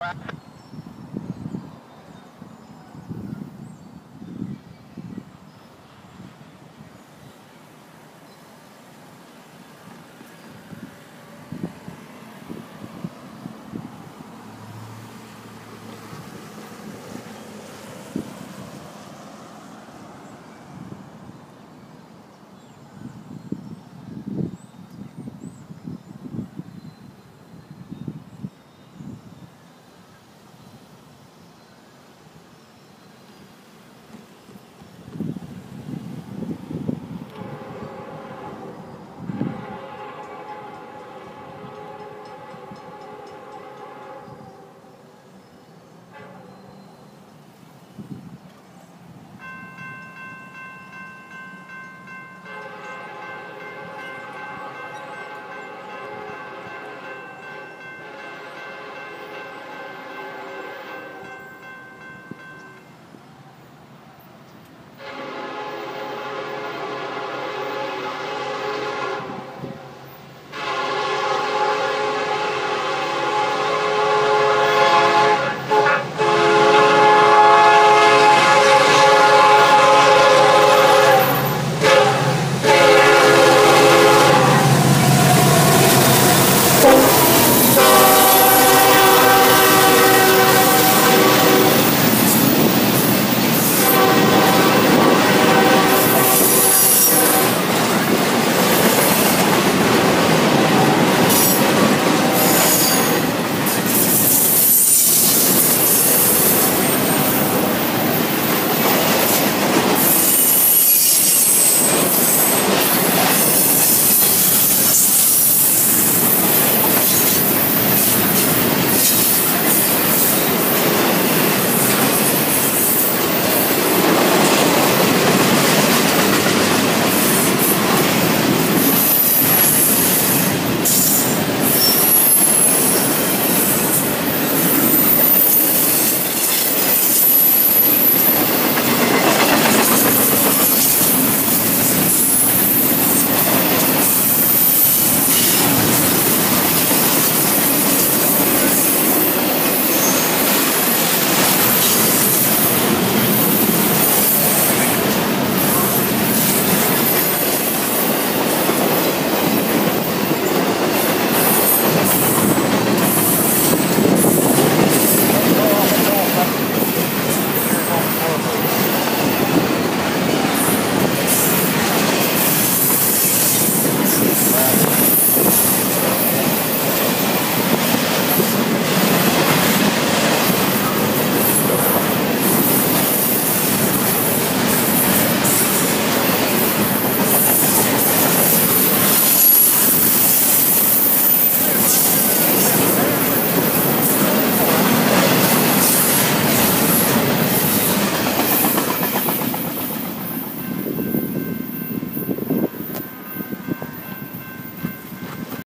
Wow.